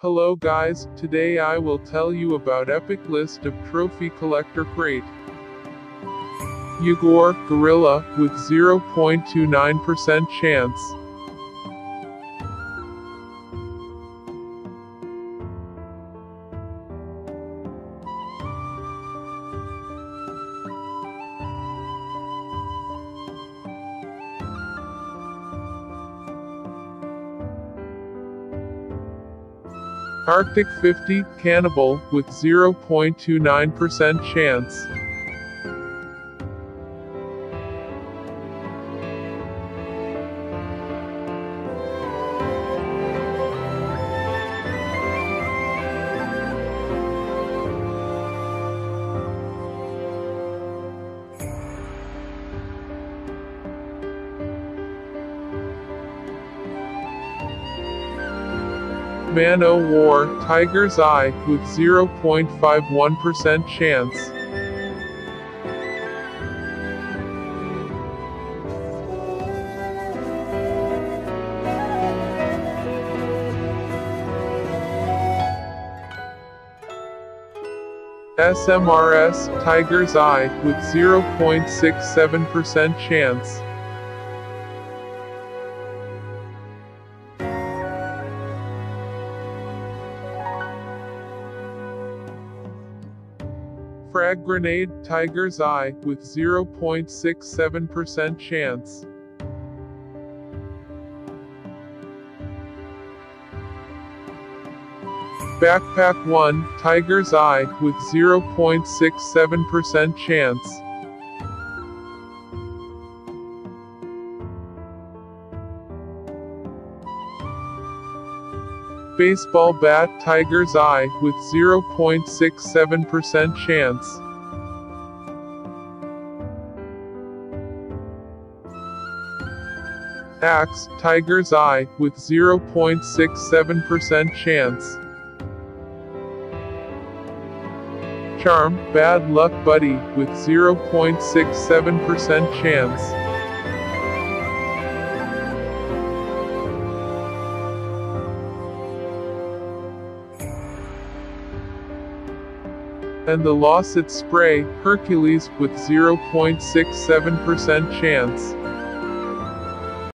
Hello guys, today I will tell you about epic list of trophy collector crate. Yegor, Guerilla, with 0.29% chance. Arctic 50, Cannibal, with 0.29% chance. Man O' War, Tiger's Eye, with 0.51% chance. SMRS, Tiger's Eye, with 0.67% chance. Frag Grenade, Tiger's Eye, with 0.67% chance. Backpack 1, Tiger's Eye, with 0.67% chance. Baseball bat, Tiger's Eye, with 0.67% chance. Axe, Tiger's Eye, with 0.67% chance. Charm, Bad Luck Buddy, with 0.67% chance. And the loss at Spray, Hercules, with 0.67% chance.